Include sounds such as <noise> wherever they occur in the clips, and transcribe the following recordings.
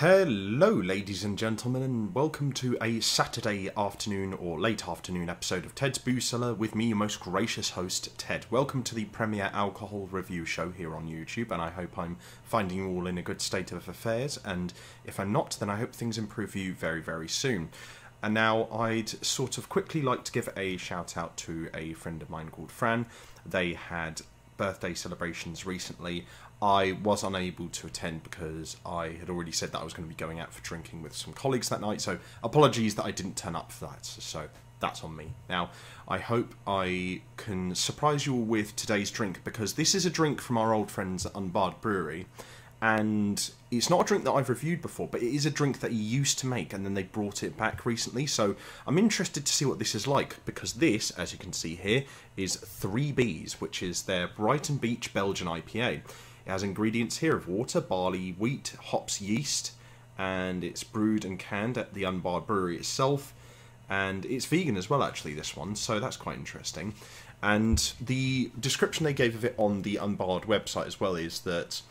Hello, ladies and gentlemen, and welcome to a Saturday afternoon or late afternoon episode of Ted's Booze with me, your most gracious host, Ted. Welcome to the premier alcohol review show here on YouTube, and I hope I'm finding you all in a good state of affairs. And if I'm not, then I hope things improve for you very, very soon. And now I'd sort of quickly like to give a shout out to a friend of mine called Fran. They had birthday celebrations recently. I was unable to attend because I had already said that I was going to be going out for drinking with some colleagues that night. So apologies that I didn't turn up for that. So that's on me. Now, I hope I can surprise you all with today's drink because this is a drink from our old friends at Unbarred Brewery. And it's not a drink that I've reviewed before, but it is a drink that he used to make and then they brought it back recently. So I'm interested to see what this is like because this, as you can see here, is 3Bs, which is their Brighton Beach Belgian IPA. It has ingredients here of water, barley, wheat, hops, yeast, and it's brewed and canned at the Unbarred Brewery itself. And it's vegan as well, actually, this one, so that's quite interesting. And the description they gave of it on the Unbarred website as well is that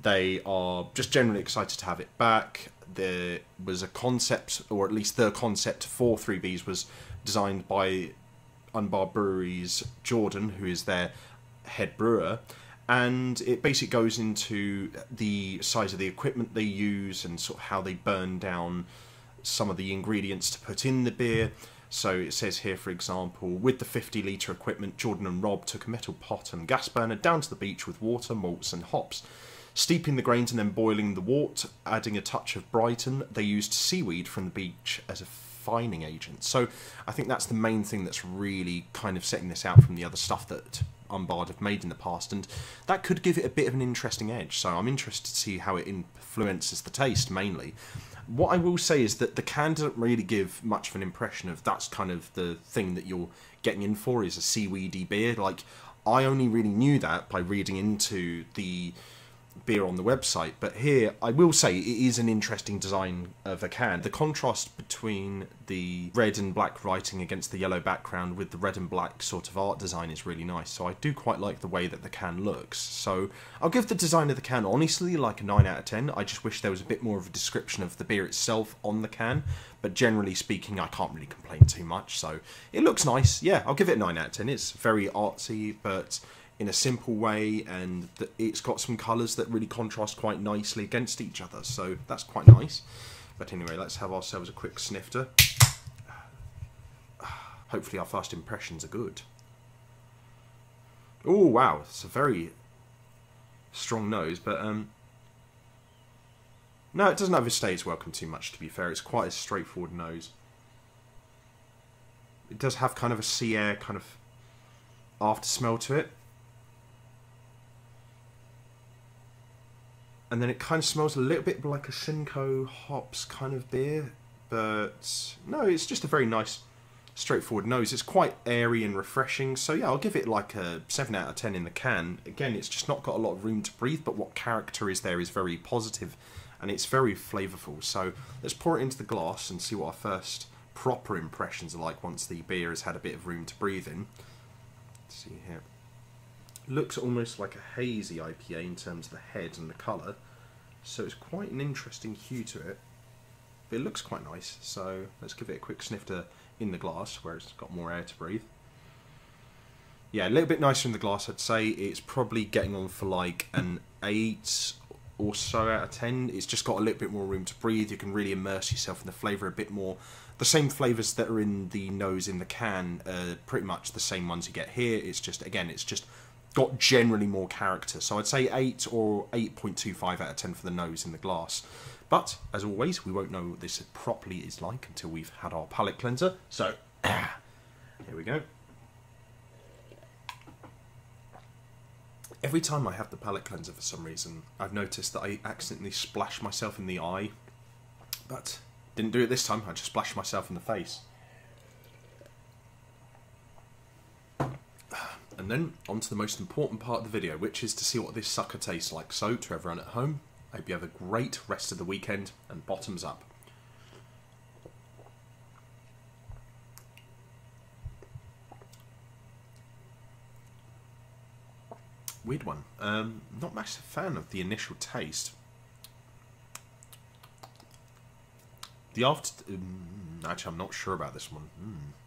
they are just generally excited to have it back. There was a concept, or at least the concept for 3Bs was designed by Unbarred Brewery's Jordan, who is their head brewer and it basically goes into the size of the equipment they use and sort of how they burn down some of the ingredients to put in the beer. So it says here, for example, with the 50 litre equipment, Jordan and Rob took a metal pot and gas burner down to the beach with water, malts, and hops. Steeping the grains and then boiling the wort, adding a touch of Brighton, they used seaweed from the beach as a fining agent. So I think that's the main thing that's really kind of setting this out from the other stuff that Unbarred have made in the past, and that could give it a bit of an interesting edge. So I'm interested to see how it influences the taste mainly. What I will say is that the can doesn't really give much of an impression of that's kind of the thing that you're getting in for is a seaweedy beer. Like I only really knew that by reading into the beer on the website. But here, I will say it is an interesting design of a can. The contrast between the red and black writing against the yellow background with the red and black sort of art design is really nice. So I do quite like the way that the can looks. So I'll give the design of the can honestly like a 9 out of 10. I just wish there was a bit more of a description of the beer itself on the can. But generally speaking, I can't really complain too much. So it looks nice. Yeah, I'll give it a 9 out of 10. It's very artsy, but in a simple way, and it's got some colours that really contrast quite nicely against each other, so that's quite nice. But anyway, let's have ourselves a quick snifter. Hopefully, our first impressions are good. Oh wow, it's a very strong nose, but um, no, it doesn't overstay its welcome too much. To be fair, it's quite a straightforward nose. It does have kind of a sea air kind of after smell to it. And then it kind of smells a little bit like a Simcoe hops kind of beer, but no, it's just a very nice, straightforward nose. It's quite airy and refreshing, so yeah, I'll give it like a 7 out of 10 in the can. Again, it's just not got a lot of room to breathe, but what character is there is very positive, and it's very flavourful. So let's pour it into the glass and see what our first proper impressions are like once the beer has had a bit of room to breathe in. Let's see here looks almost like a hazy IPA in terms of the head and the colour. So it's quite an interesting hue to it. But it looks quite nice, so let's give it a quick snifter in the glass where it's got more air to breathe. Yeah, a little bit nicer in the glass, I'd say. It's probably getting on for like an 8 or so out of 10. It's just got a little bit more room to breathe. You can really immerse yourself in the flavour a bit more. The same flavours that are in the nose in the can are pretty much the same ones you get here. It's just, again, it's just got generally more character. So I'd say 8 or 8.25 out of 10 for the nose in the glass. But, as always, we won't know what this properly is like until we've had our palate cleanser. So, <clears throat> here we go. Every time I have the palate cleanser for some reason, I've noticed that I accidentally splash myself in the eye. But, didn't do it this time, I just splashed myself in the face. And then on to the most important part of the video, which is to see what this sucker tastes like. So, to everyone at home, I hope you have a great rest of the weekend, and bottoms up. Weird one. Um, not massive fan of the initial taste. The after. Um, actually, I'm not sure about this one. Mm.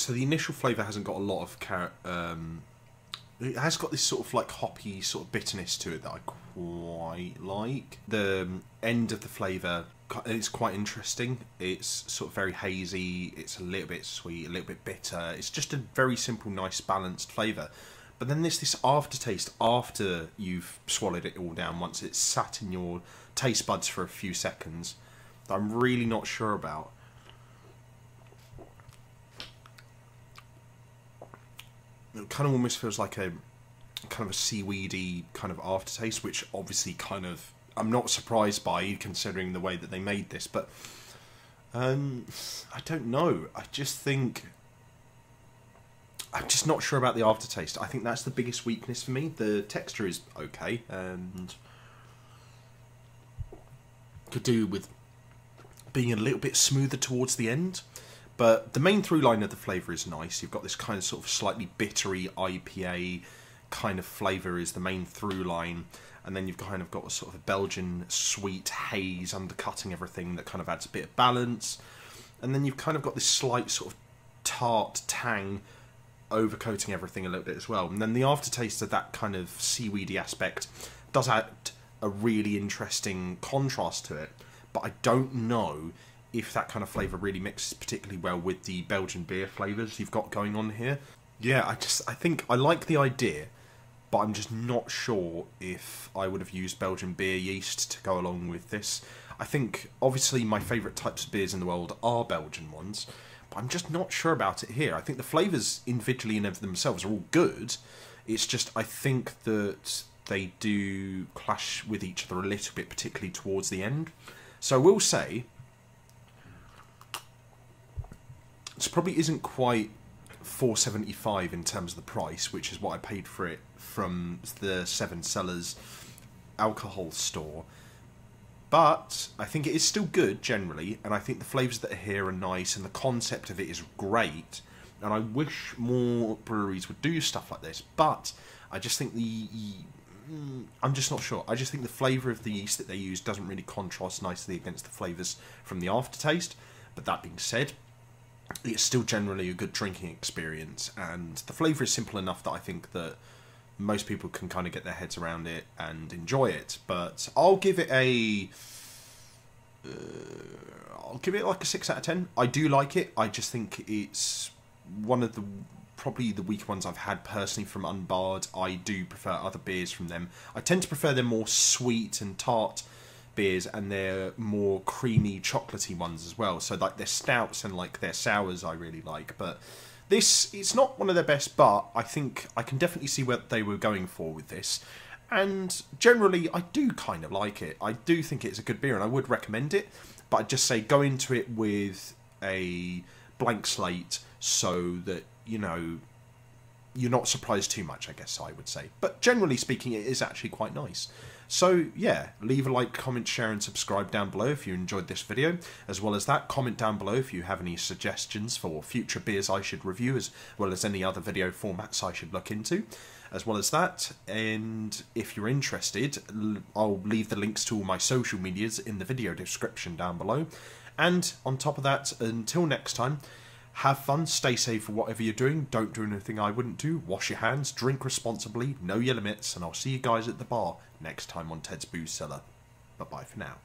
So the initial flavour hasn't got a lot of carrot. Um, it has got this sort of like hoppy sort of bitterness to it that I quite like. The um, end of the flavour is quite interesting. It's sort of very hazy. It's a little bit sweet, a little bit bitter. It's just a very simple, nice, balanced flavour. But then there's this aftertaste after you've swallowed it all down. Once it's sat in your taste buds for a few seconds, that I'm really not sure about. It kind of almost feels like a kind of a seaweedy kind of aftertaste, which obviously kind of I'm not surprised by considering the way that they made this, but um, I don't know. I just think I'm just not sure about the aftertaste. I think that's the biggest weakness for me. The texture is okay and could do with being a little bit smoother towards the end. But the main through line of the flavour is nice. You've got this kind of sort of slightly bittery IPA kind of flavour is the main through line. And then you've kind of got a sort of a Belgian sweet haze undercutting everything that kind of adds a bit of balance. And then you've kind of got this slight sort of tart tang overcoating everything a little bit as well. And then the aftertaste of that kind of seaweedy aspect does add a really interesting contrast to it. But I don't know if that kind of flavour really mixes particularly well with the Belgian beer flavours you've got going on here. Yeah, I just I think I like the idea, but I'm just not sure if I would have used Belgian beer yeast to go along with this. I think obviously my favourite types of beers in the world are Belgian ones, but I'm just not sure about it here. I think the flavours individually and of themselves are all good. It's just I think that they do clash with each other a little bit, particularly towards the end. So I will say this probably isn't quite 475 in terms of the price, which is what I paid for it from the Seven Cellars alcohol store. But I think it is still good generally, and I think the flavours that are here are nice, and the concept of it is great. And I wish more breweries would do stuff like this, but I just think the mm, I'm just not sure. I just think the flavour of the yeast that they use doesn't really contrast nicely against the flavours from the aftertaste. But that being said, it's still generally a good drinking experience, and the flavour is simple enough that I think that most people can kind of get their heads around it and enjoy it. But I'll give it a. Uh, I'll give it like a six out of ten. I do like it. I just think it's one of the probably the weaker ones I've had personally from Unbarred. I do prefer other beers from them. I tend to prefer them more sweet and tart beers and their more creamy chocolatey ones as well. So like their stouts and like their sours I really like, but this it's not one of their best, but I think I can definitely see what they were going for with this. And generally, I do kind of like it. I do think it's a good beer, and I would recommend it. But I'd just say go into it with a blank slate, so that you know you're not surprised too much. I guess I would say. But generally speaking, it is actually quite nice. So yeah, leave a like, comment, share and subscribe down below if you enjoyed this video. As well as that, comment down below if you have any suggestions for future beers I should review as well as any other video formats I should look into. As well as that, and if you're interested, I'll leave the links to all my social medias in the video description down below. And on top of that, until next time, have fun, stay safe for whatever you're doing, don't do anything I wouldn't do, wash your hands, drink responsibly, know your limits, and I'll see you guys at the bar next time on Ted's Booze Cellar. Bye bye for now.